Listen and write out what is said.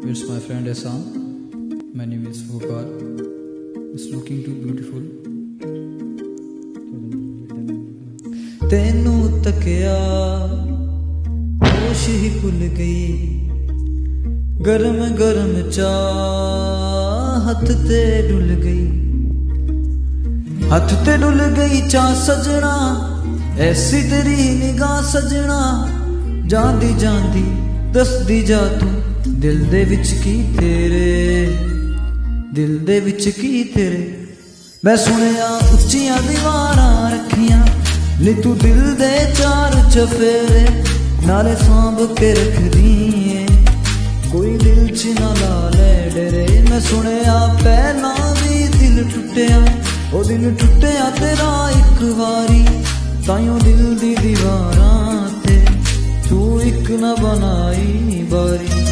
It's my friend Assam. My name is Gopal. It's looking too beautiful. ਤੈਨੂੰ ਤੱਕਿਆ ਹੋਸ਼ ਹੀ ਭੁੱਲ ਗਈ ਗਰਮ ਗਰਮ ਚਾਹਤ ਤੇ ਡੁੱਲ ਗਈ ਹੱਥ ਤੇ ਡੁੱਲ ਗਈ ਚਾਹ ਸਜਣਾ ਐਸੀ ਤੇਰੀ ਨਿਗਾਹ ਸਜਣਾ ਜਾਂਦੀ ਜਾਂਦੀ ਦੱਸਦੀ ਜਾ ਤੂੰ ਦਿਲ ਦੇ ਵਿੱਚ ਕੀ ਤੇਰੇ? ਦਿਲ ਦੇ ਵਿੱਚ ਕੀ ਤੇਰੇ? ਮੈਂ ਸੁਣਿਆ ਉੱਚੀਆਂ ਦੀਵਾਰਾਂ ਰੱਖੀਆਂ। ਨੀ ਤੂੰ ਦਿਲ ਦੇ ਚਾਰ ਚਫੇਰੇ ਨਾਲੇ ਸਾਂਭ ਕੇ ਰੱਖਦੀ ਏ। ਕੋਈ ਦਿਲ ਚ ਨਾ ਲਾ ਲੈ ਡਰੇ। ਮੈਂ ਸੁਣਿਆ ਪਹਿਲਾਂ ਵੀ ਦਿਲ ਟੁੱਟਿਆ। ਉਹ ਦਿਨ ਟੁੱਟਿਆ ਤੇਰਾ ਇੱਕ ਵਾਰੀ। ਤਾਈਓ ਦਿਲ ਦੀ ਦੀਵਾਰਾਂ ਤੇ ਤੂੰ ਇੱਕ ਨਾ ਬਣਾਈ ਬਾਰੀ